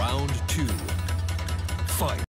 Round two. Fight.